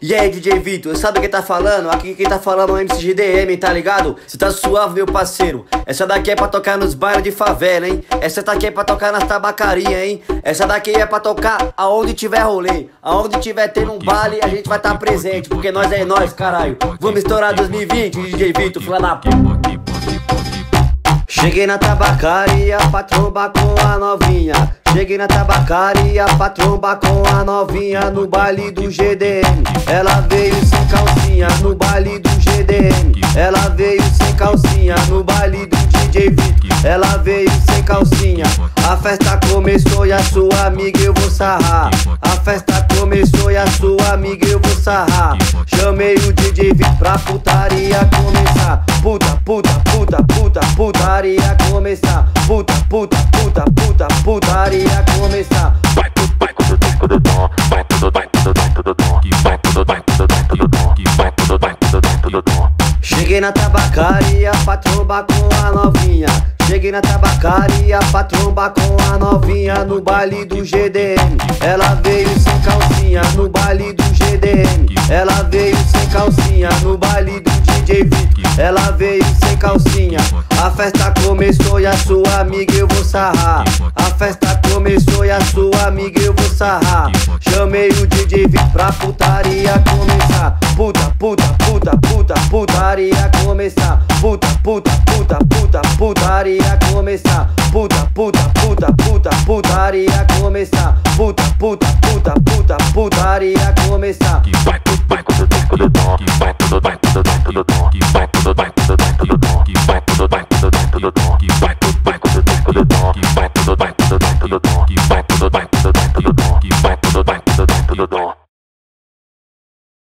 E aí, DJ Vitor, sabe quem tá falando? Aqui quem tá falando é o MCGDM, tá ligado? Cê tá suave, meu parceiro. Essa daqui é pra tocar nos bairros de favela, hein? Essa daqui é pra tocar nas tabacarias, hein? Essa daqui é pra tocar aonde tiver rolê. Aonde tiver tendo um baile, a gente vai tá presente. Porque nós é nós, caralho. Vamos estourar 2020, DJ Vitor, fila. Cheguei na tabacaria pra trombar com a novinha. Cheguei na tabacaria pra trombar com a novinha no baile do GDM. Ela veio sem calcinha no baile do GDM. Ela veio sem calcinha no baile do DJ Vitor. Ela veio sem calcinha. A festa começou e a sua amiga eu vou sarrar. A festa começou e a sua amiga eu vou sarrar. Chamei o DJ Vitor pra putaria começar. Puta, puta, puta, puta, putaria começar. Puta, puta, puta, puta, putaria começar. Vai, vai, quando tem, quando dom. Vai, quando vai, dom, quando dom. Vai, quando vai, dom, quando dom. Vai, quando vai, dom, quando dom. Cheguei na tabacaria pra trombar com a novinha. Cheguei na tabacaria pra trombar com a novinha no baile do GDM. Ela veio sem calcinha no baile do GDM. Ela veio sem calcinha no baile do. Ela veio sem calcinha. A festa começou e a sua amiga eu vou sarrar. A festa começou e a sua amiga eu vou sarrar. Chamei o DJ pra putaria começar. Puta, puta, puta, puta, putaria começar. Puta, puta, puta, puta, putaria começar. Puta, puta, puta, puta, putaria começar. Puta, puta, puta, puta, putaria começar. Vai,